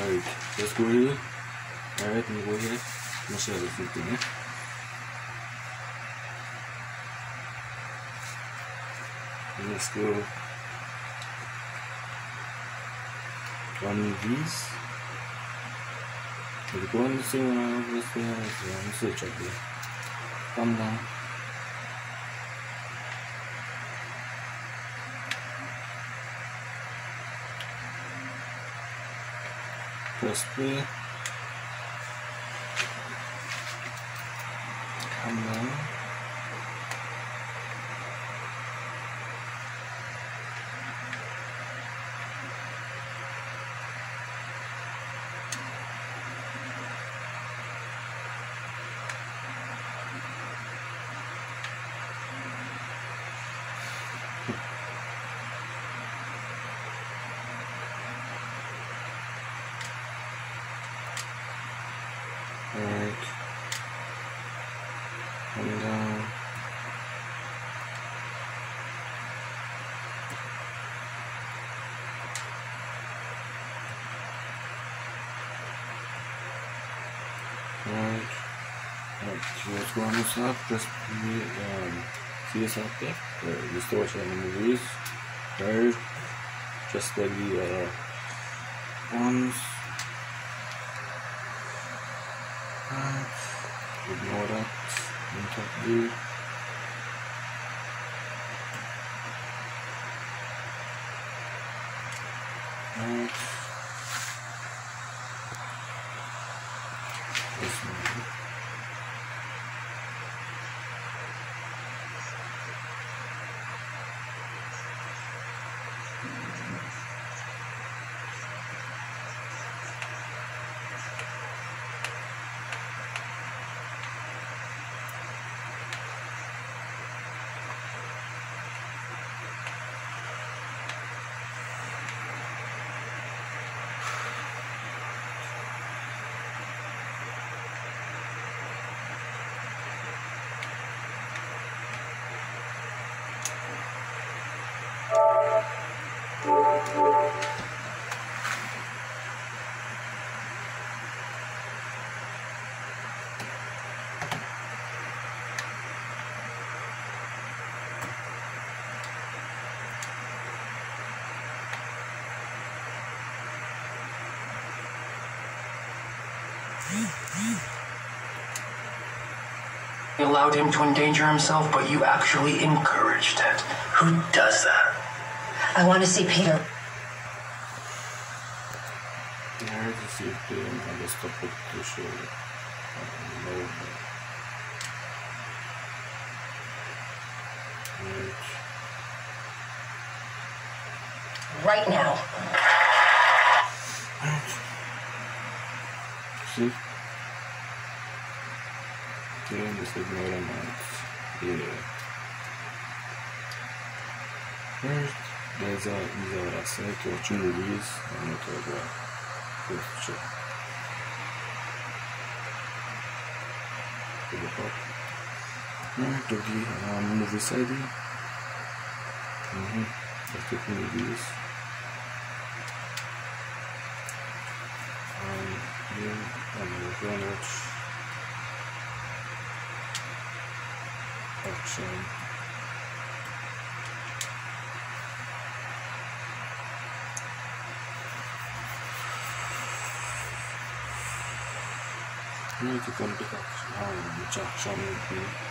Alright, let's go here. Alright, let me go here. I'm gonna show you everything, eh? Let's go on these. We're going to see one of this one, so check it. Come down. crispy. Come on. Come down. Alright. Alright, so let's go on this up. The um, see this up there? The distortion and movies. Third. Just like the uh, ones. Right. Ignore that. View. Right. This one. You allowed him to endanger himself, but you actually encouraged it. Who does that? I want to see Peter. Alright, let's see if they can just stop it to show uh, no. Alright. Right now. See? Okay, just ignore them out. Yeah. First, there's a these are asset or two movies and not over first check. To the top. Alright, to the um, movie side. Mm-hmm. Let's take movies. Um, yeah, I'm gonna go watch action. Need to come um, which action would be.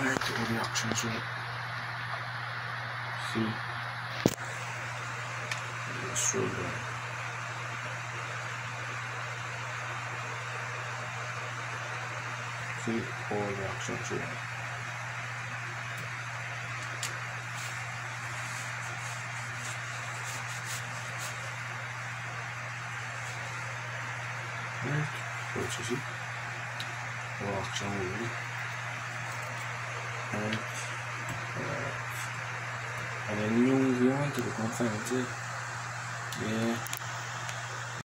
Alright, what the options are. See. Let's down. See all the options are. Right, it? All. Right. Right. And then new you want to confirm it. Yeah.